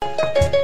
Música